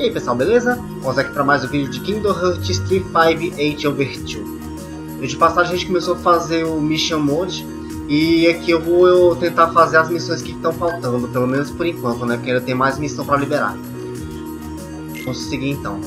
E aí pessoal, beleza? Vamos aqui para mais um vídeo de Kingdom Hearts 3 5 8 Over 2 No vídeo passado a gente começou a fazer o Mission Mode E aqui eu vou tentar fazer as missões que estão faltando, pelo menos por enquanto, né? Porque ainda tem mais missão para liberar Vamos seguir então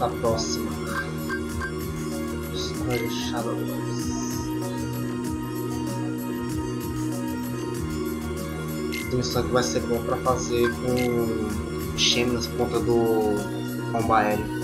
a próxima. Story Shadows. Tem missão que vai ser bom para fazer com Shem nas pontas do bomba aéreo.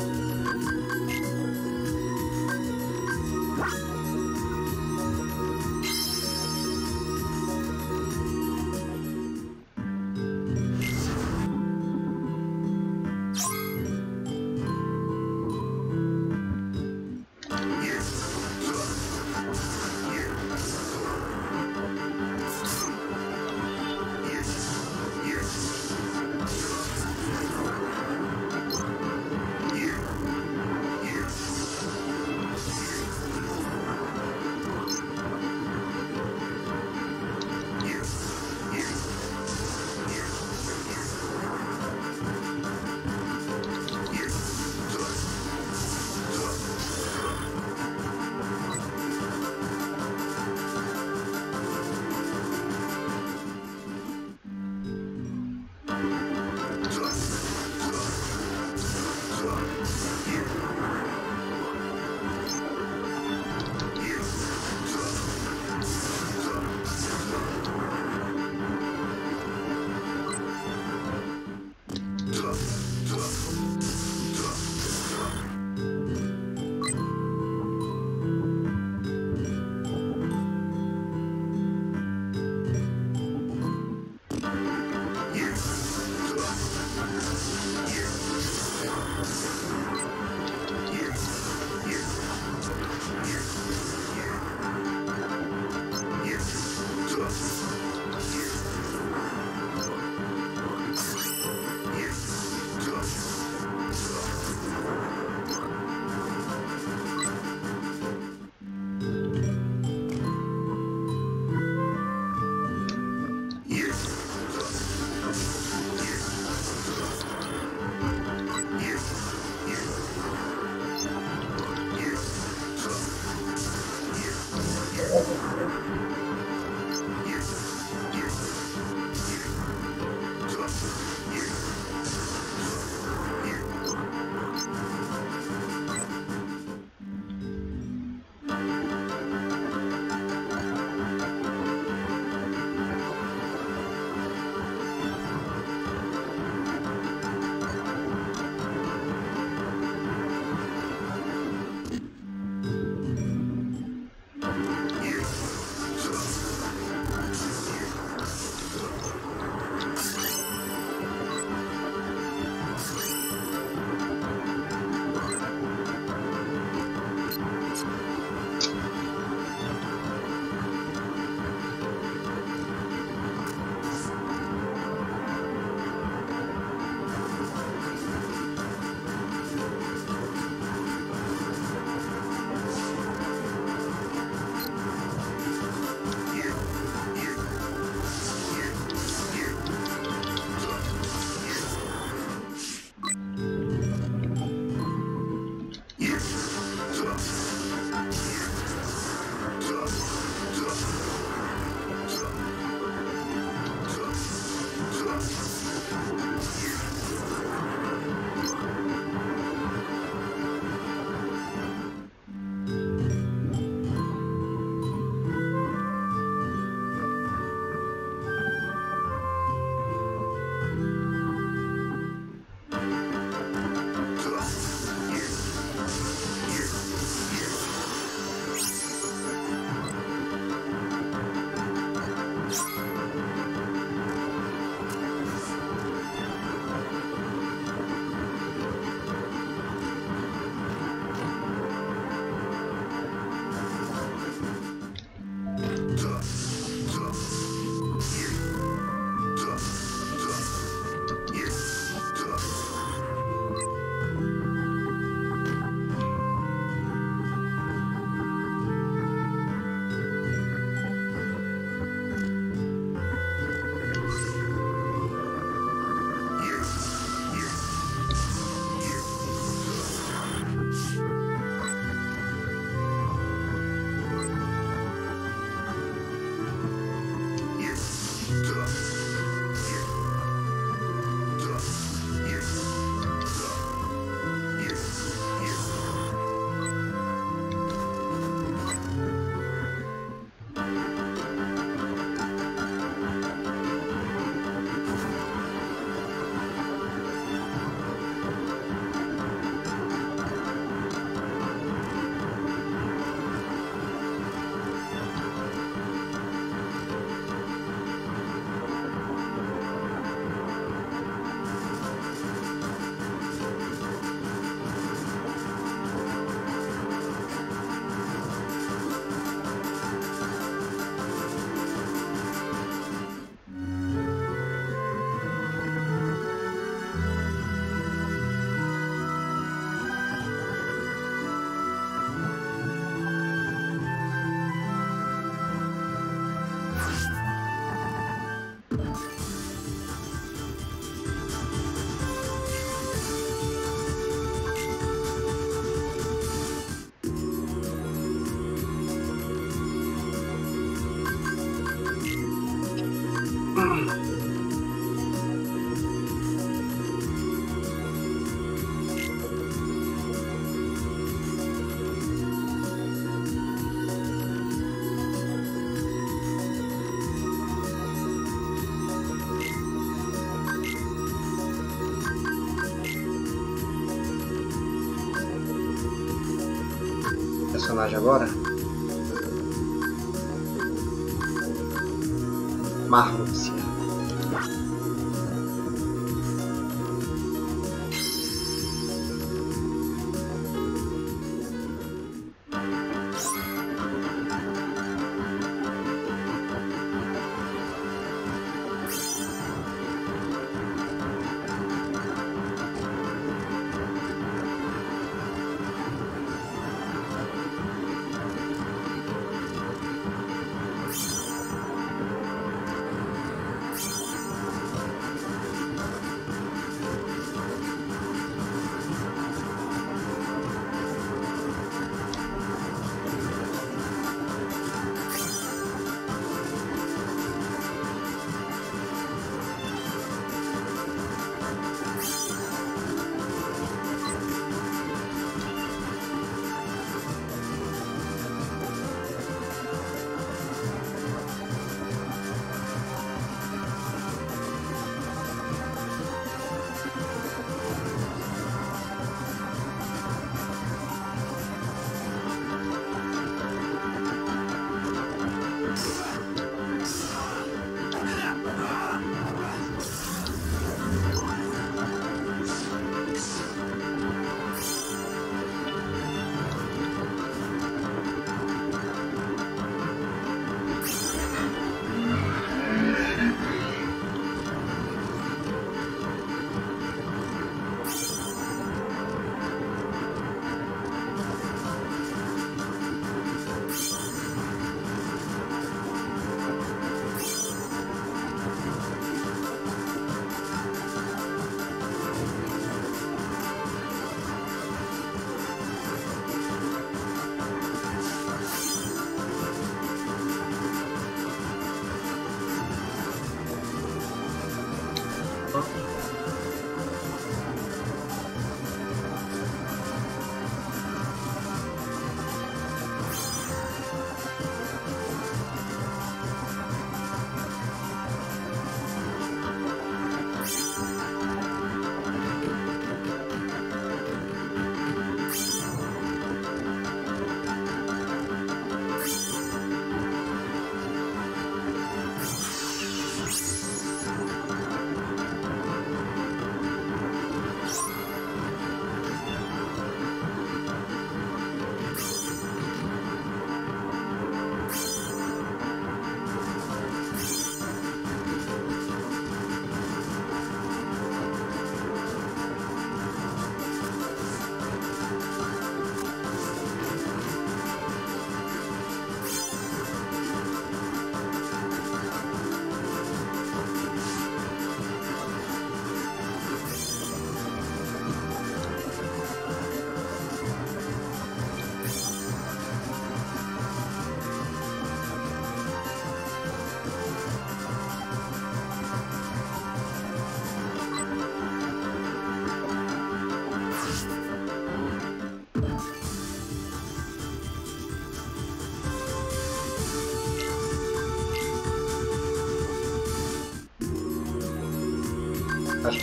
Agora.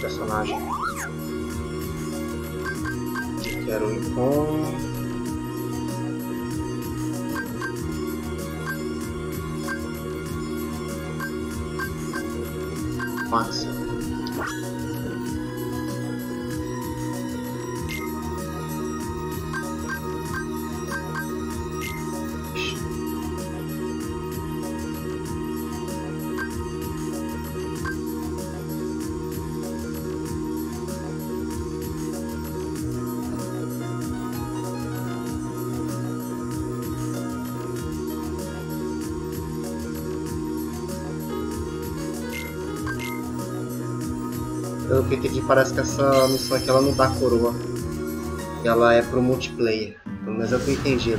Personagem. Quero ir com. Pelo que entendi, parece que essa missão aqui ela não dá coroa. Ela é pro multiplayer. Pelo menos é o que eu entendi.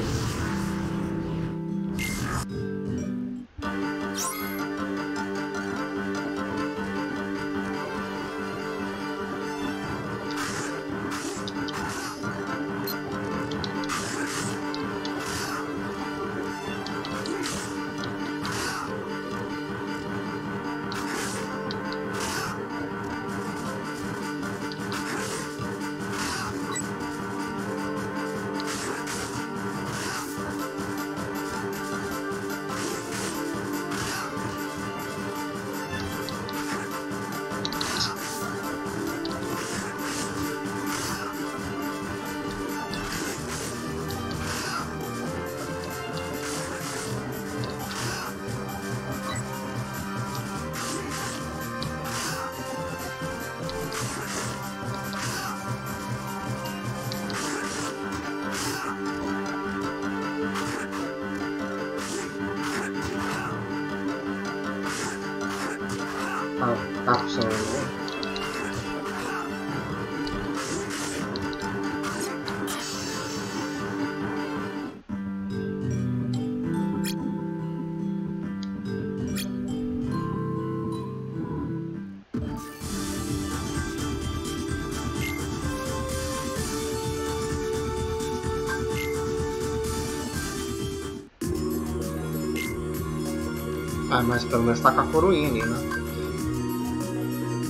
Ah, mas pelo menos tá com a coroinha ali, né?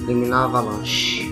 Eliminar a avalanche.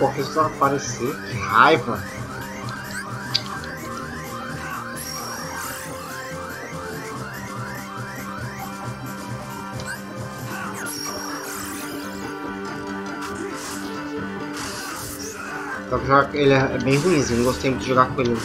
Correu só aparecer. Que raiva. Ele é bem ruimzinho, não gostei muito de jogar com ele.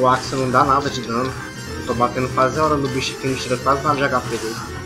O Axel não dá nada de dano. Eu tô batendo quase a hora no bicho aqui, não tira quase nada de HP dele.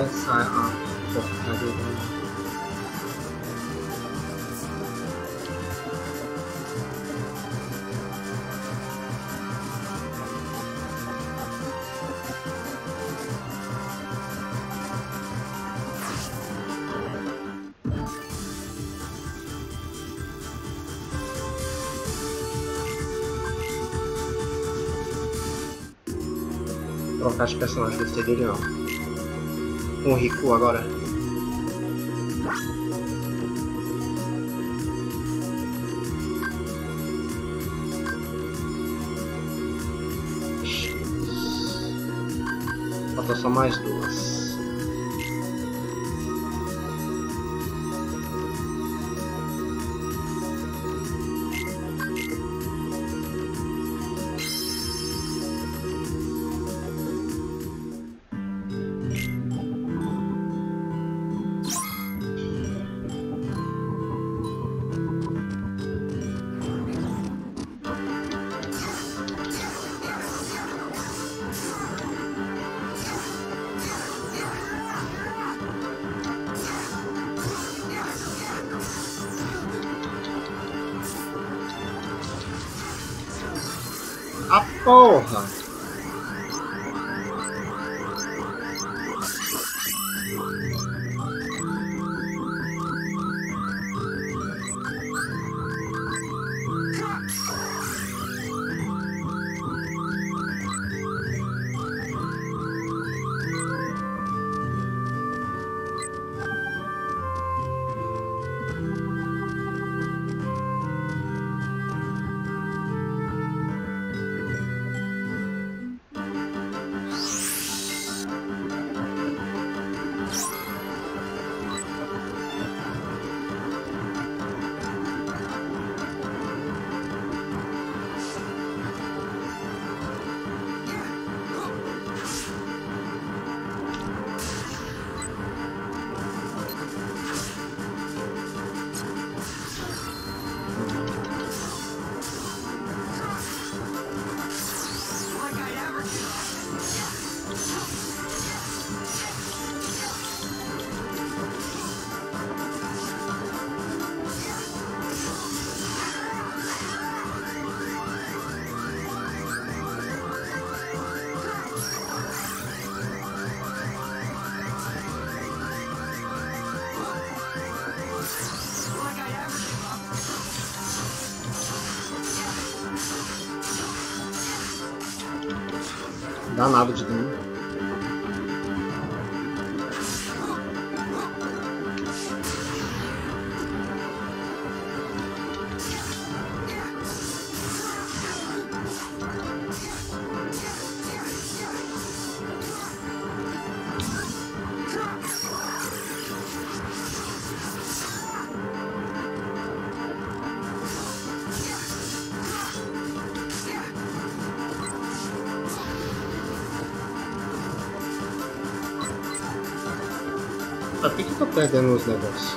Left side of the pentagon. Trocar de personagem, gostei dele não. Com o Riku agora. Falta só mais duas. Porra! Danado de dano. Que, que eu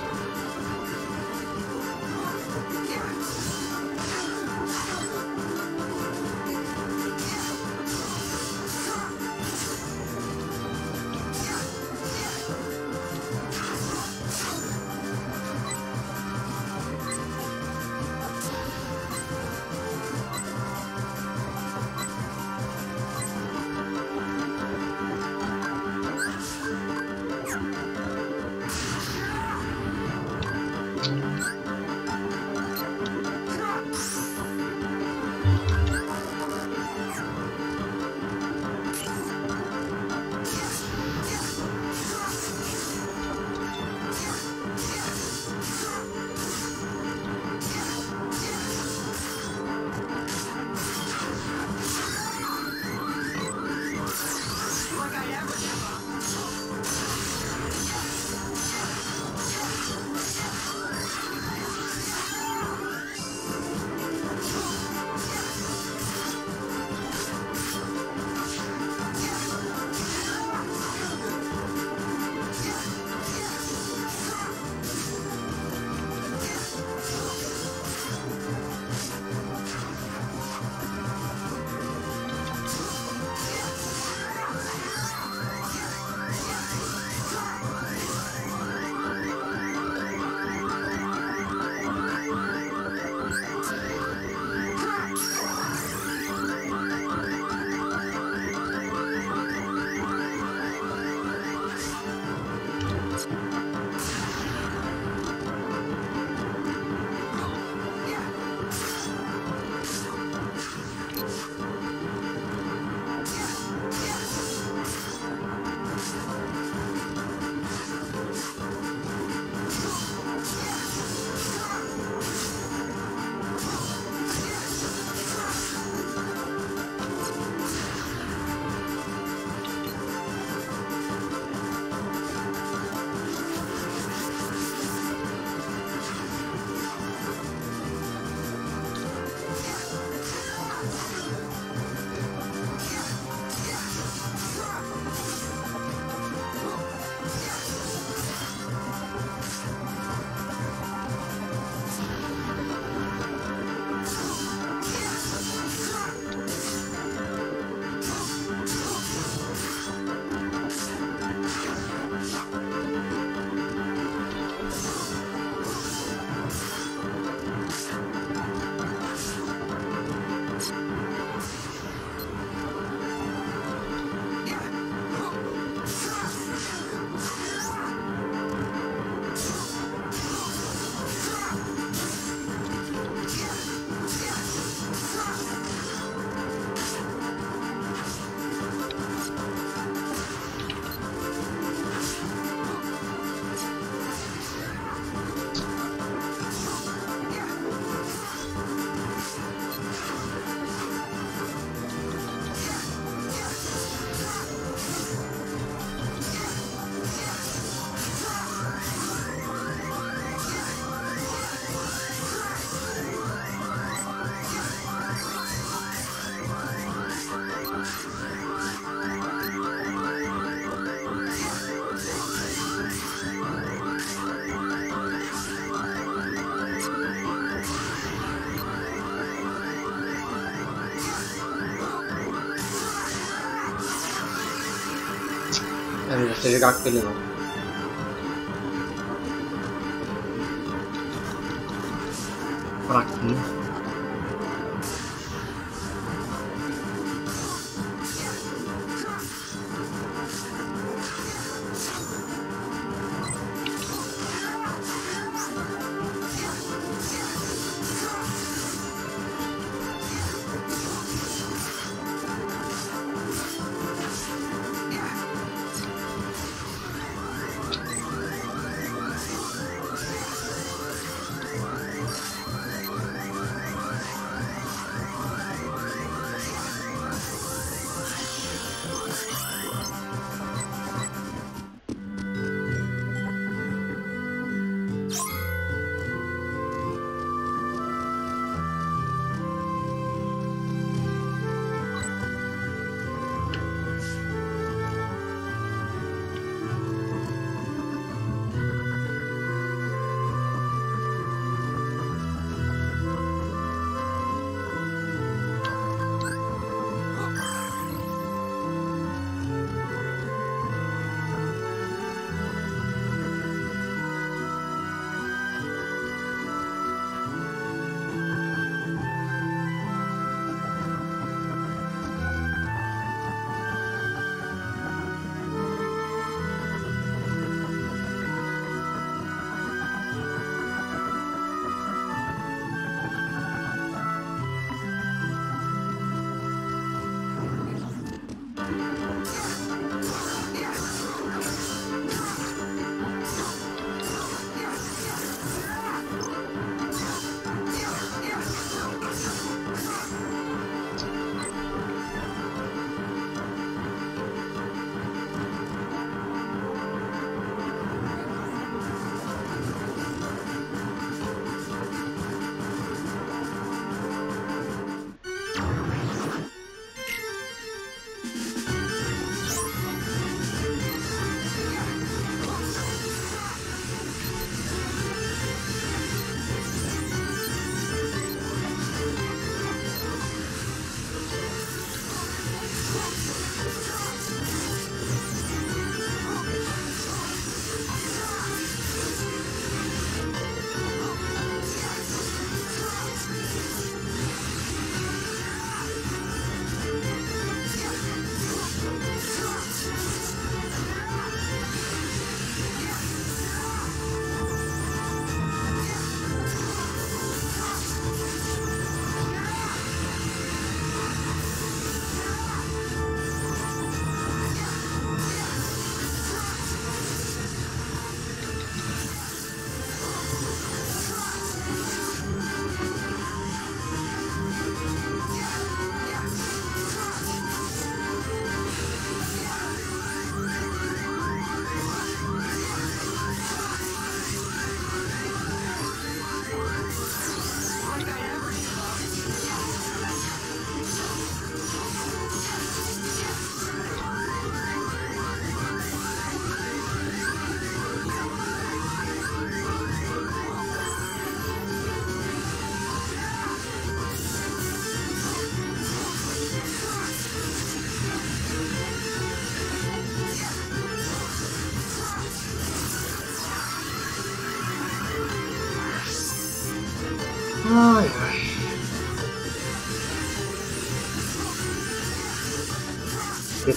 ටෙලිකක් කෙලවා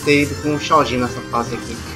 ter ido com um Shaojin nessa fase aqui.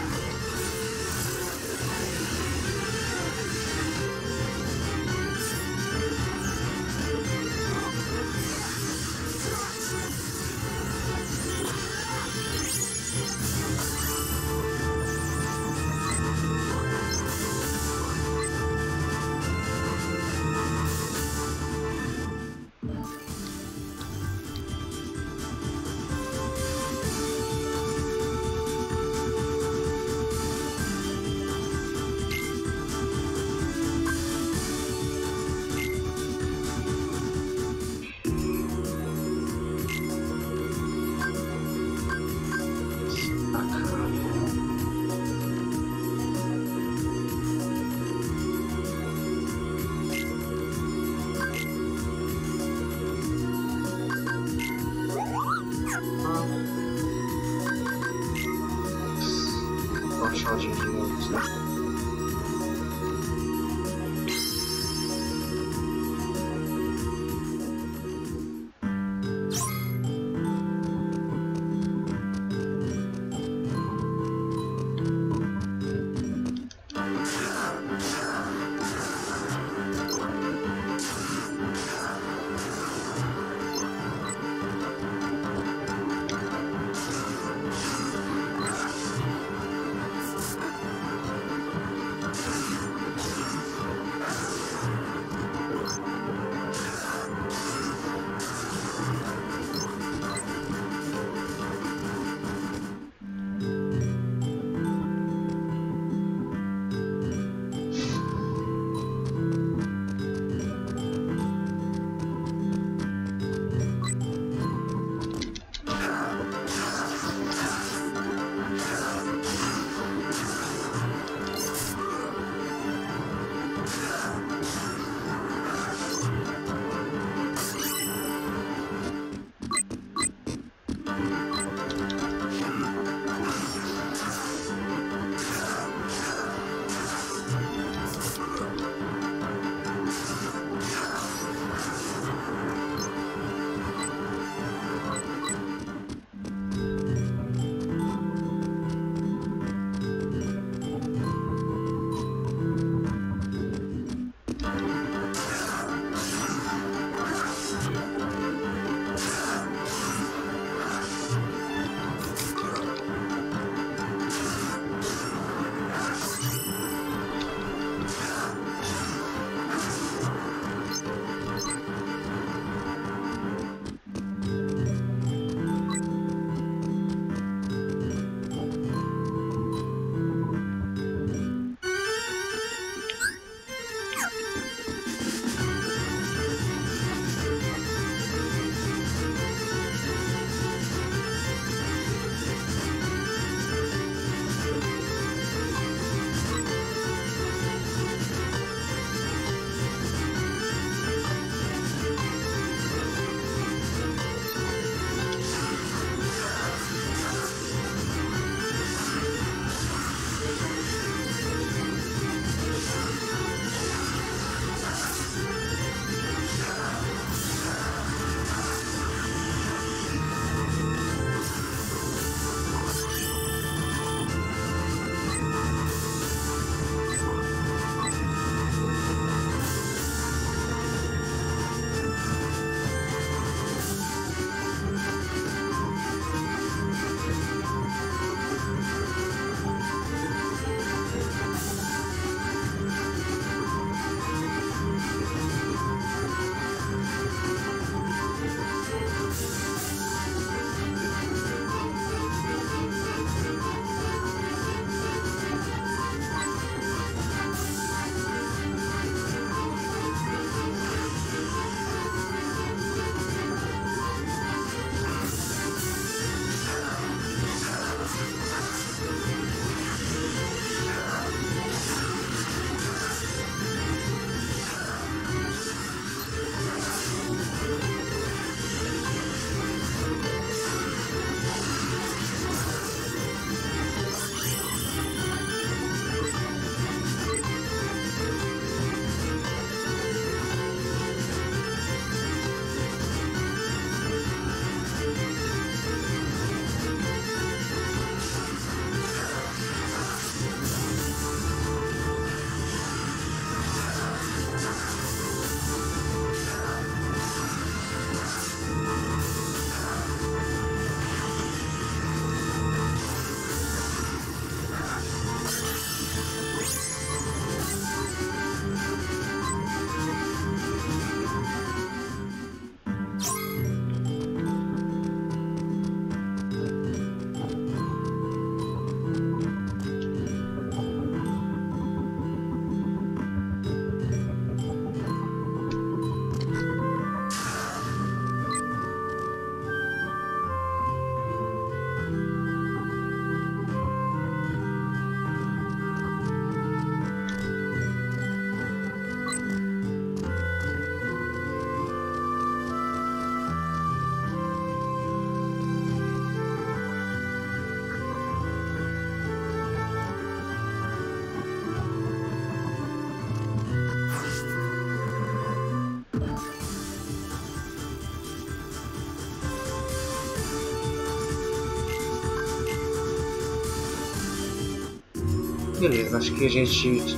Beleza, acho que a gente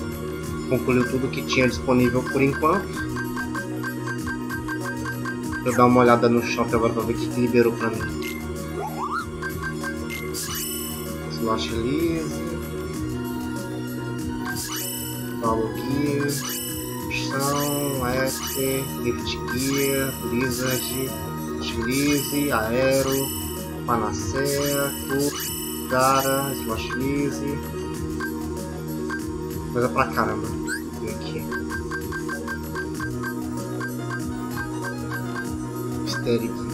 concluiu tudo que tinha disponível por enquanto. Vou dar uma olhada no shopping agora pra ver o que, que liberou pra mim. Slot Elise. Paulo Gear. Opção, F, Lift Gear, Blizzard, Utilize, Aero, Panacea, Tur, Gara, Slot Elise. Coisa pra caramba. Aqui. Mistério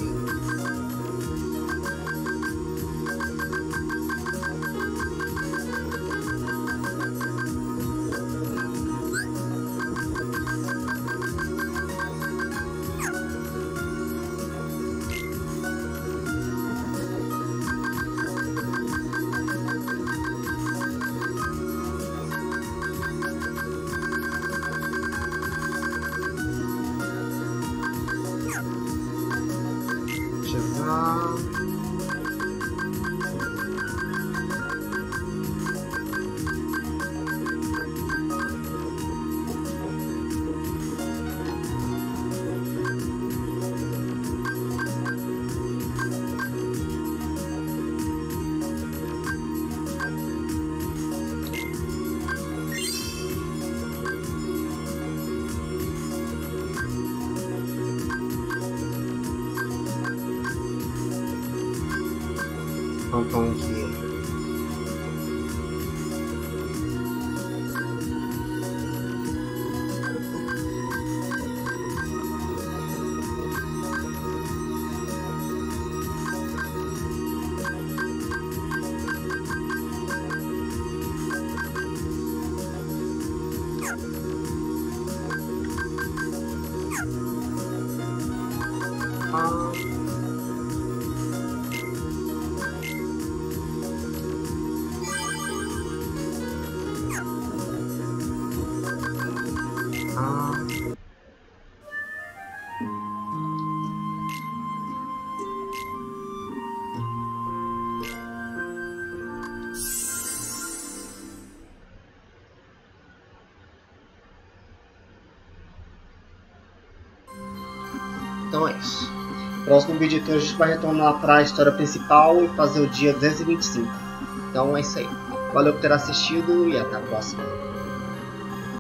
Então é. Próximo vídeo então a gente vai retornar para a história principal e fazer o dia 225. Então é isso aí. Valeu por ter assistido e até a próxima.